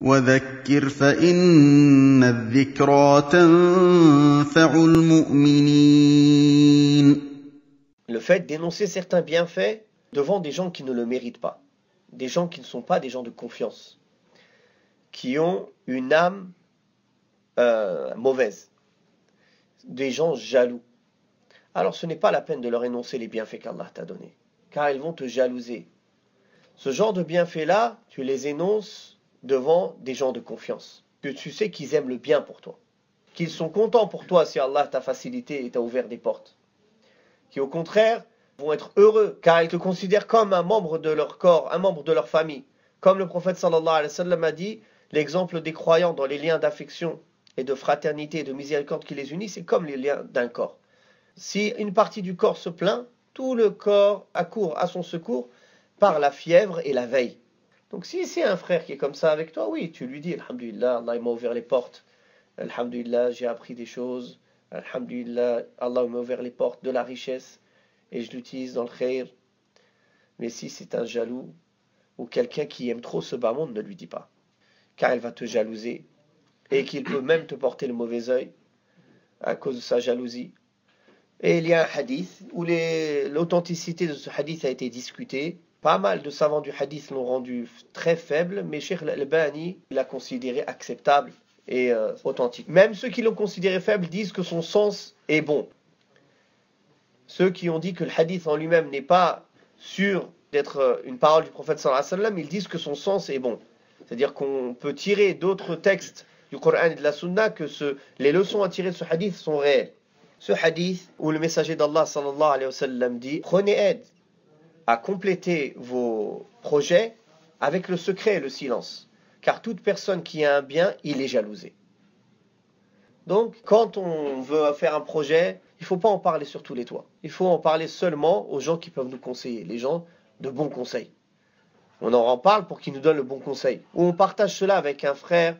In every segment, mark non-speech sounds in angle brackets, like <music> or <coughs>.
وَذَكِّرْ فَإِنَّ الذِّكْرَىٰ تَنفَعُ الْمُؤْمِنِينَ Le fait d'énoncer certains bienfaits devant des gens qui ne le méritent pas, des gens qui ne sont pas des gens de confiance, qui ont une âme euh, mauvaise, des gens jaloux. Alors ce n'est pas la peine de leur énoncer les bienfaits qu'Allah t'a donnés, car ils vont te jalouser. Ce genre de bienfaits-là, tu les énonces devant des gens de confiance, que tu sais qu'ils aiment le bien pour toi, qu'ils sont contents pour toi si Allah t'a facilité et t'a ouvert des portes, qui au contraire vont être heureux car ils te considèrent comme un membre de leur corps, un membre de leur famille. Comme le prophète sallallahu alayhi wa sallam a dit, l'exemple des croyants dans les liens d'affection et de fraternité et de miséricorde qui les unissent, c'est comme les liens d'un corps. Si une partie du corps se plaint, tout le corps accourt à son secours par la fièvre et la veille. Donc si c'est un frère qui est comme ça avec toi, oui, tu lui dis, Alhamdulillah, Allah m'a ouvert les portes. Alhamdulillah, j'ai appris des choses. Alhamdulillah, Allah m'a ouvert les portes de la richesse et je l'utilise dans le khair. Mais si c'est un jaloux ou quelqu'un qui aime trop ce bas monde, ne lui dis pas. Car elle va te jalouser et qu'il peut même te porter le mauvais œil à cause de sa jalousie. Et il y a un hadith où l'authenticité de ce hadith a été discutée pas mal de savants du hadith l'ont rendu très faible, mais Sheikh Al-Albani l'a considéré acceptable et euh, authentique. Même ceux qui l'ont considéré faible disent que son sens est bon. Ceux qui ont dit que le hadith en lui-même n'est pas sûr d'être euh, une parole du prophète sallallahu ils disent que son sens est bon. C'est-à-dire qu'on peut tirer d'autres textes du Coran et de la Sunna que les leçons à tirer de ce hadith sont réelles. Ce hadith où le messager d'Allah sallallahu alayhi wa sallam dit Prenez aide à compléter vos projets avec le secret et le silence. Car toute personne qui a un bien, il est jalousé. Donc, quand on veut faire un projet, il ne faut pas en parler sur tous les toits. Il faut en parler seulement aux gens qui peuvent nous conseiller, les gens de bons conseils. On en parle pour qu'ils nous donnent le bon conseil. Ou on partage cela avec un frère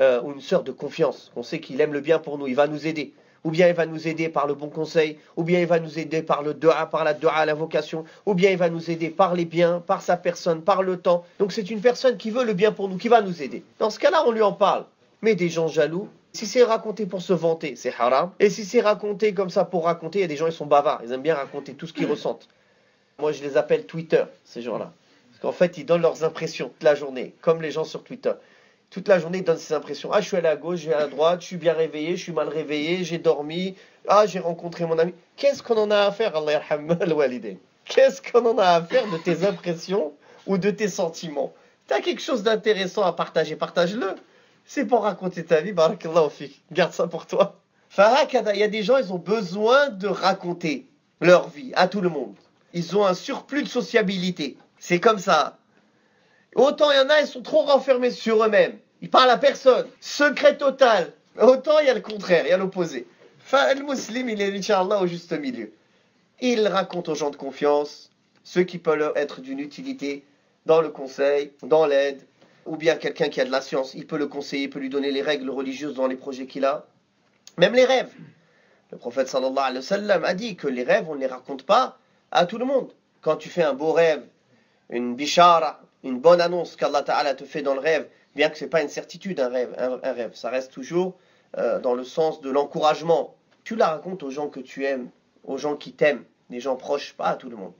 euh, ou une sœur de confiance. On sait qu'il aime le bien pour nous, il va nous aider ou bien il va nous aider par le bon conseil, ou bien il va nous aider par le dua, par la dua, la vocation, ou bien il va nous aider par les biens, par sa personne, par le temps. Donc c'est une personne qui veut le bien pour nous, qui va nous aider. Dans ce cas-là, on lui en parle. Mais des gens jaloux, si c'est raconté pour se vanter, c'est haram. Et si c'est raconté comme ça pour raconter, il y a des gens, ils sont bavards, ils aiment bien raconter tout ce qu'ils <coughs> ressentent. Moi, je les appelle Twitter, ces gens-là. Parce qu'en fait, ils donnent leurs impressions toute la journée, comme les gens sur Twitter toute la journée, il donne ses impressions. Ah, je suis allé à gauche, je vais à droite, je suis bien réveillé, je suis mal réveillé, j'ai dormi. Ah, j'ai rencontré mon ami. Qu'est-ce qu'on en a à faire, Allah <laughs> Qu'est-ce qu'on en a à faire de tes impressions ou de tes sentiments? Tu as quelque chose d'intéressant à partager, partage-le. C'est pour raconter ta vie, barakallahu fik. Garde ça pour toi. Il y a des gens, ils ont besoin de raconter leur vie à tout le monde. Ils ont un surplus de sociabilité. C'est comme ça. Autant il y en a, ils sont trop renfermés sur eux-mêmes. Ils parlent à personne. Secret total. Autant il y a le contraire, il y a l'opposé. Enfin, le musulman, il est, Inch'Allah, au juste milieu. Il raconte aux gens de confiance, ceux qui peuvent être d'une utilité dans le conseil, dans l'aide, ou bien quelqu'un qui a de la science, il peut le conseiller, il peut lui donner les règles religieuses dans les projets qu'il a. Même les rêves. Le prophète sallallahu alayhi wa sallam a dit que les rêves, on ne les raconte pas à tout le monde. Quand tu fais un beau rêve, une bishara, une bonne annonce qu'Allah Ta'ala te fait dans le rêve, bien que ce n'est pas une certitude un rêve, un, rêve, ça reste toujours euh, dans le sens de l'encouragement. Tu la racontes aux gens que tu aimes, aux gens qui t'aiment, des gens proches, pas à tout le monde.